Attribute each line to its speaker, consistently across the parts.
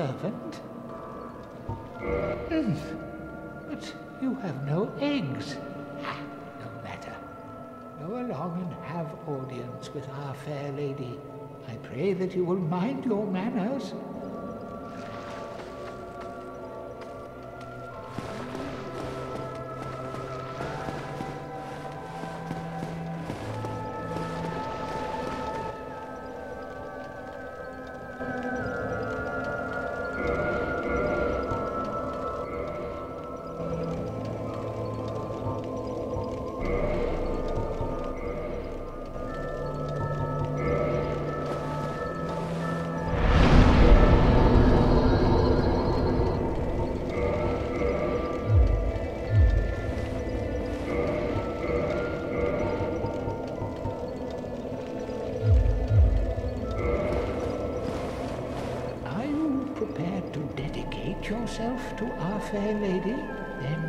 Speaker 1: servant? Hmm, but you have no eggs. No matter. Go along and have audience with our fair lady. I pray that you will mind your manners. To our fair lady? Then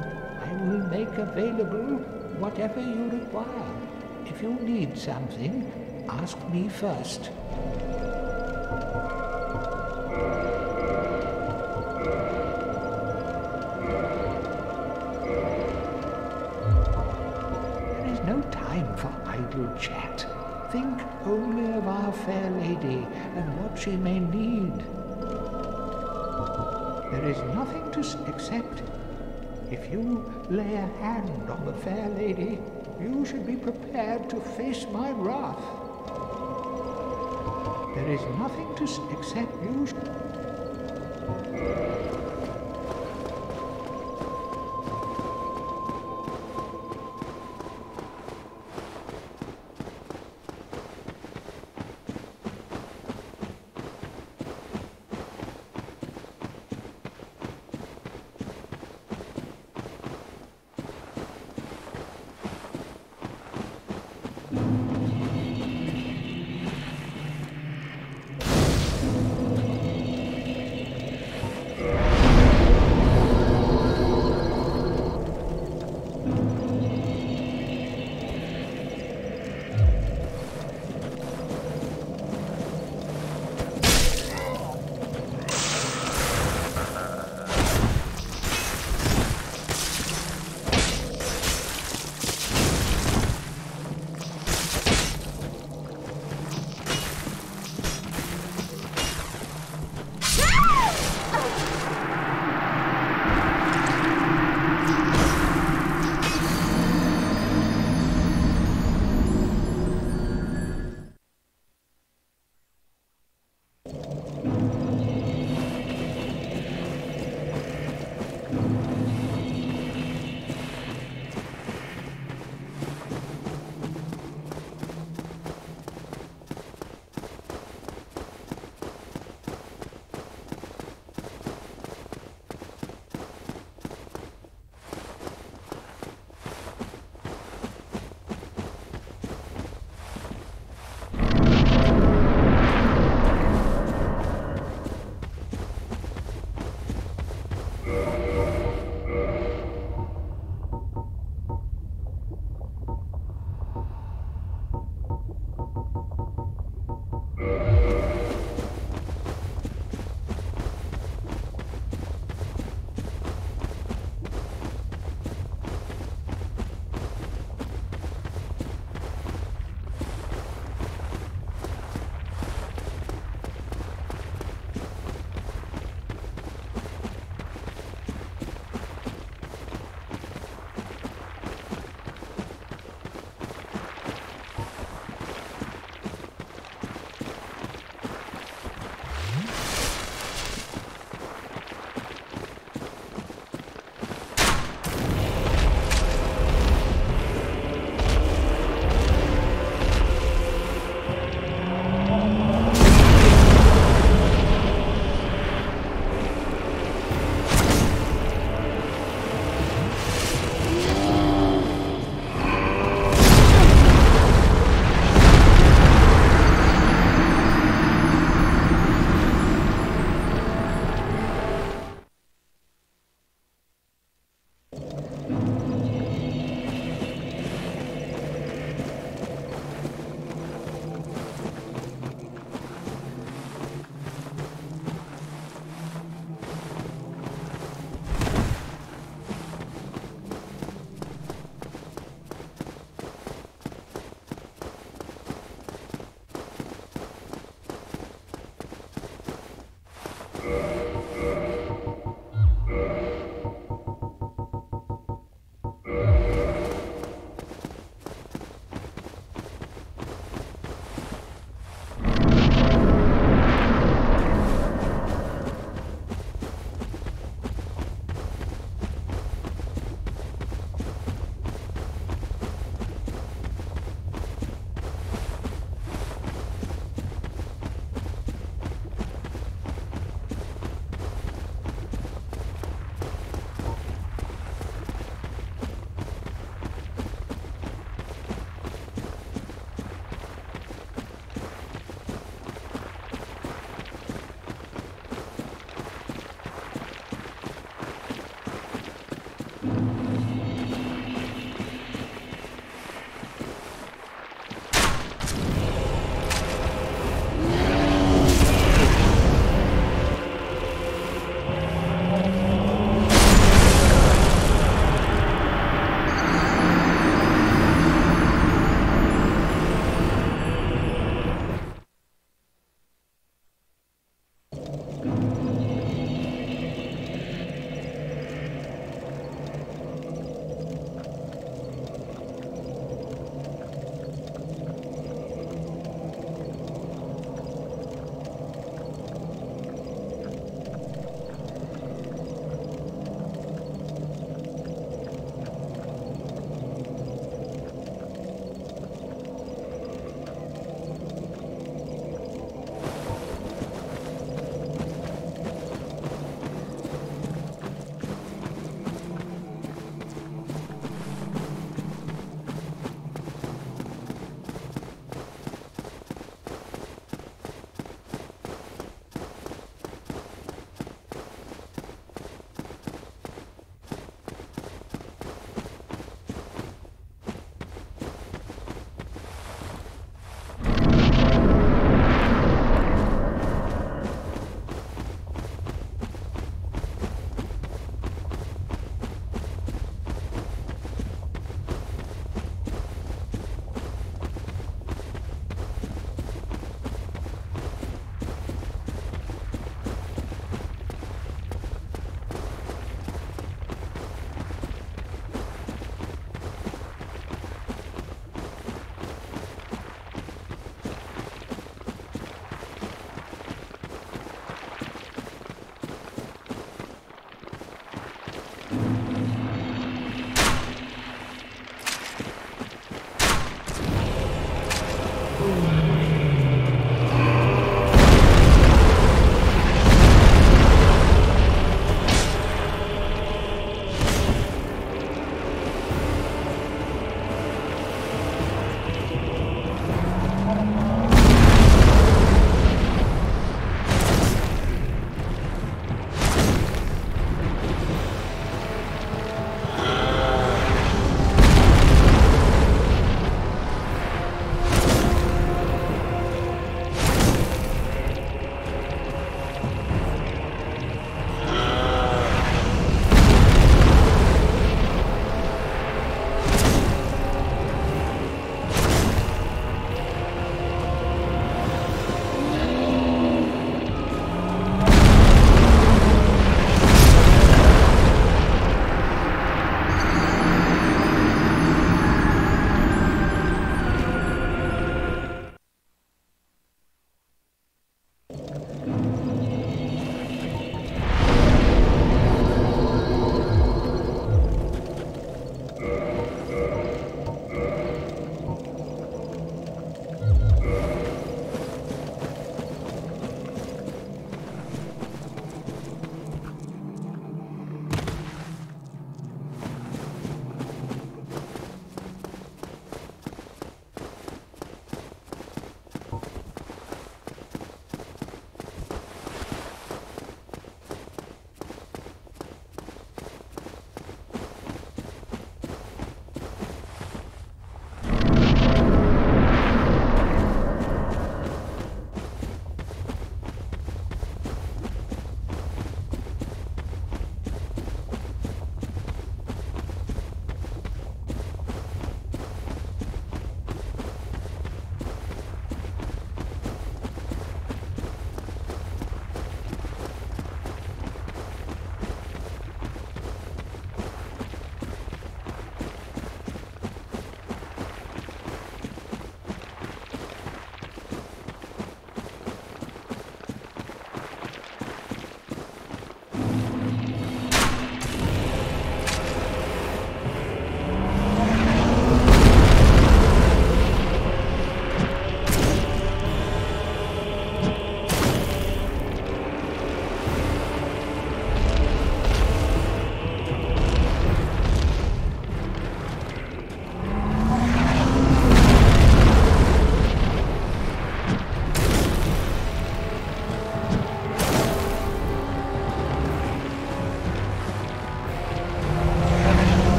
Speaker 1: I will make available whatever you require. If you need something, ask me first. There is no time for idle chat. Think only of our fair lady and what she may need. There is nothing to accept. If you lay a hand on the fair lady, you should be prepared to face my wrath. There is nothing to accept. You